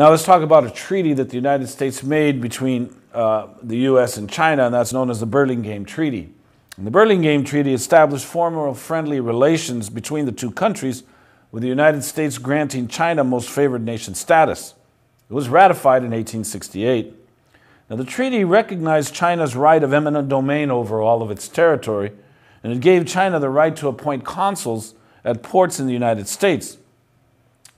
Now let's talk about a treaty that the United States made between uh, the U.S. and China, and that's known as the Burlingame Treaty. And the Burlingame Treaty established formal friendly relations between the two countries, with the United States granting China most favored nation status. It was ratified in 1868. Now, the treaty recognized China's right of eminent domain over all of its territory, and it gave China the right to appoint consuls at ports in the United States.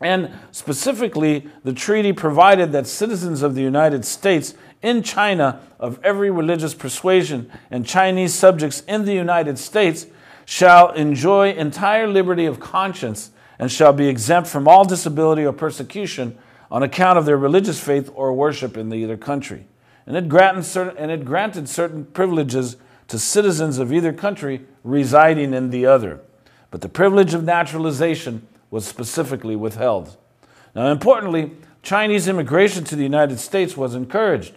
And specifically, the treaty provided that citizens of the United States in China of every religious persuasion and Chinese subjects in the United States shall enjoy entire liberty of conscience and shall be exempt from all disability or persecution on account of their religious faith or worship in the either country. And it granted certain, and it granted certain privileges to citizens of either country residing in the other. But the privilege of naturalization was specifically withheld. Now, importantly, Chinese immigration to the United States was encouraged.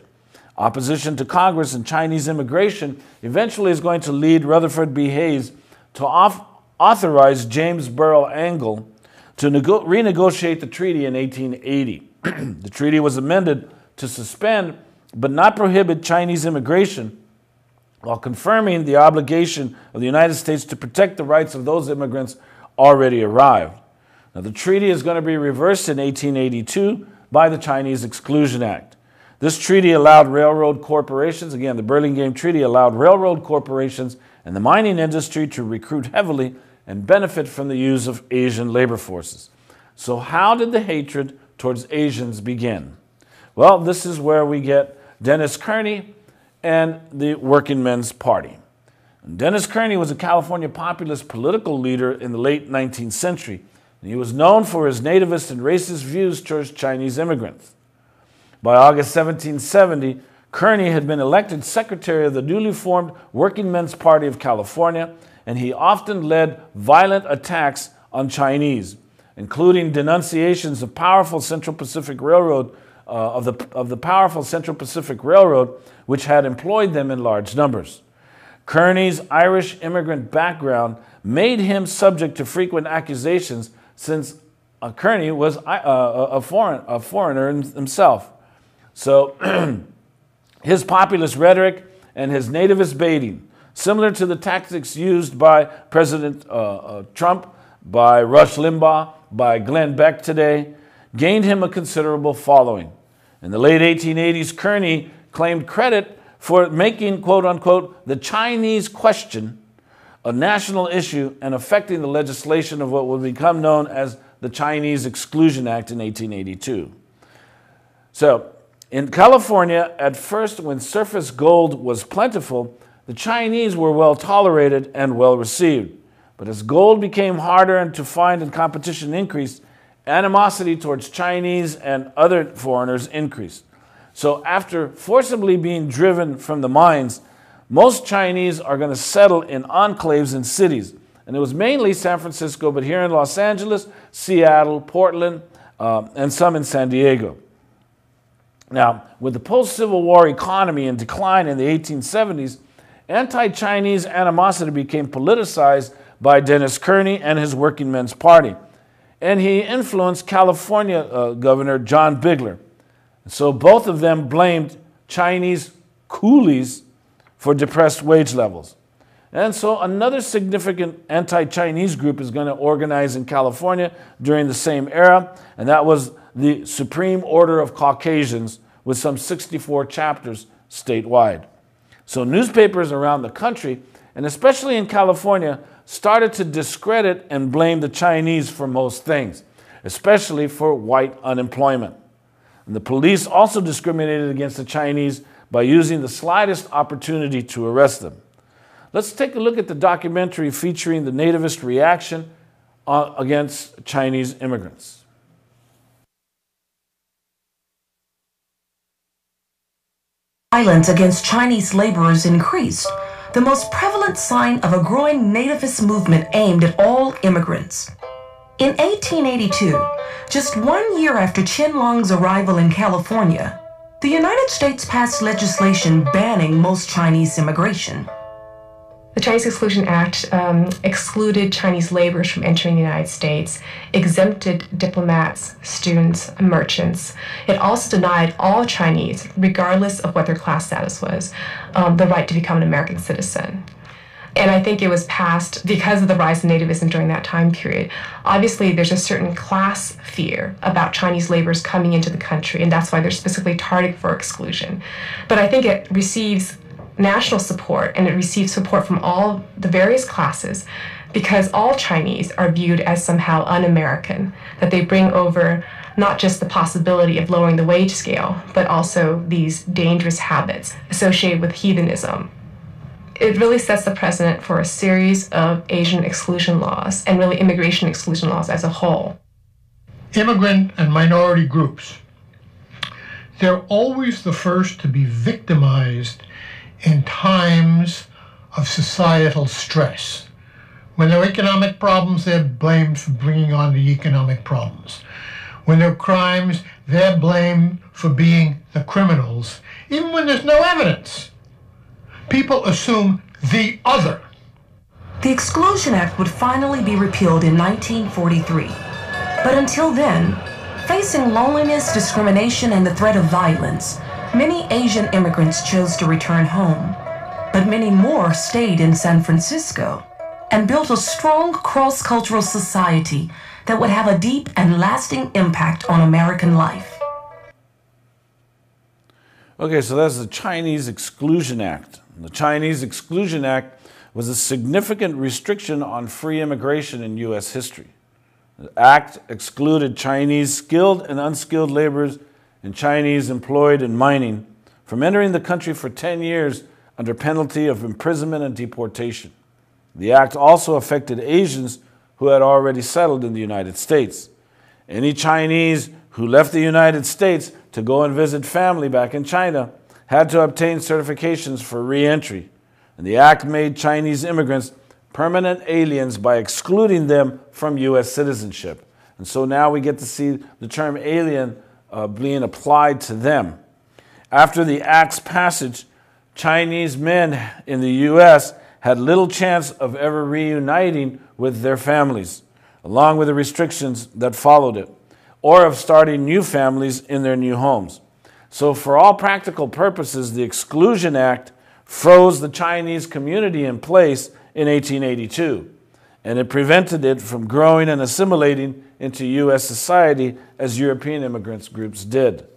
Opposition to Congress and Chinese immigration eventually is going to lead Rutherford B. Hayes to off- authorize James Burrill Angell to nego- renegotiate the treaty in 1880. the treaty was amended to suspend but not prohibit Chinese immigration while confirming the obligation of the United States to protect the rights of those immigrants already arrived. Now, the treaty is going to be reversed in 1882 by the Chinese Exclusion Act. This treaty allowed railroad corporations, again, the Burlingame Treaty allowed railroad corporations and the mining industry to recruit heavily and benefit from the use of Asian labor forces. So, how did the hatred towards Asians begin? Well, this is where we get Dennis Kearney and the Working Men's Party. Dennis Kearney was a California populist political leader in the late 19th century, and he was known for his nativist and racist views towards Chinese immigrants. By August 1770, Kearney had been elected secretary of the newly formed Working Men's Party of California, and he often led violent attacks on Chinese, including denunciations of powerful Central Pacific Railroad uh, of, the, of the powerful Central Pacific Railroad, which had employed them in large numbers. Kearney's Irish immigrant background made him subject to frequent accusations since Kearney was uh, a, foreign, a foreigner himself. So his populist rhetoric and his nativist baiting, similar to the tactics used by President uh, uh, Trump, by Rush Limbaugh, by Glenn Beck today, gained him a considerable following. In the late 1880s, Kearney claimed credit for making, quote unquote, the Chinese question a national issue and affecting the legislation of what would become known as the Chinese Exclusion Act in 1882. So, in California, at first, when surface gold was plentiful, the Chinese were well tolerated and well received. But as gold became harder and to find and competition increased, animosity towards Chinese and other foreigners increased. So, after forcibly being driven from the mines, most Chinese are going to settle in enclaves in cities. And it was mainly San Francisco, but here in Los Angeles, Seattle, Portland, uh, and some in San Diego. Now, with the post Civil War economy in decline in the 1870s, anti Chinese animosity became politicized by Dennis Kearney and his Working Men's Party and he influenced California uh, Governor John Bigler. So both of them blamed Chinese coolies for depressed wage levels. And so another significant anti Chinese group is going to organize in California during the same era, and that was the Supreme Order of Caucasians with some 64 chapters statewide. So newspapers around the country, and especially in California, started to discredit and blame the Chinese for most things, especially for white unemployment. And the police also discriminated against the Chinese by using the slightest opportunity to arrest them. Let's take a look at the documentary featuring the nativist reaction uh, against Chinese immigrants. Violence against Chinese laborers increased the most prevalent sign of a growing nativist movement aimed at all immigrants. In 1882, just one year after Qianlong's arrival in California, the United States passed legislation banning most Chinese immigration. The Chinese Exclusion Act um, excluded Chinese laborers from entering the United States, exempted diplomats, students, and merchants. It also denied all Chinese, regardless of what their class status was, um, the right to become an American citizen. And I think it was passed because of the rise in nativism during that time period. Obviously, there's a certain class fear about Chinese laborers coming into the country, and that's why they're specifically targeted for exclusion. But I think it receives national support and it receives support from all the various classes because all Chinese are viewed as somehow un American, that they bring over not just the possibility of lowering the wage scale, but also these dangerous habits associated with heathenism. It really sets the precedent for a series of Asian exclusion laws and really immigration exclusion laws as a whole. Immigrant and minority groups. They're always the first to be victimized in times of societal stress. When there are economic problems, they're blamed for bringing on the economic problems. When there are crimes, they're blamed for being the criminals, even when there's no evidence. People assume the other. The Exclusion Act would finally be repealed in 1943. But until then, facing loneliness, discrimination, and the threat of violence, Many Asian immigrants chose to return home, but many more stayed in San Francisco and built a strong cross cultural society that would have a deep and lasting impact on American life. Okay, so that's the Chinese Exclusion Act. The Chinese Exclusion Act was a significant restriction on free immigration in U.S. history. The act excluded Chinese skilled and unskilled laborers and Chinese employed in mining from entering the country for 10 years under penalty of imprisonment and deportation. The act also affected Asians who had already settled in the United States. Any Chinese who left the United States to go and visit family back in China had to obtain certifications for reentry. And the act made Chinese immigrants permanent aliens by excluding them from U.S. citizenship. And so now we get to see the term alien uh, being applied to them. After the Act's passage, Chinese men in the U.S. had little chance of ever reuniting with their families, along with the restrictions that followed it, or of starting new families in their new homes. So, for all practical purposes, the Exclusion Act froze the Chinese community in place in 1882, and it prevented it from growing and assimilating into U.S. society as European immigrants groups did.